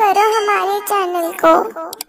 करो हमारे चैनल को।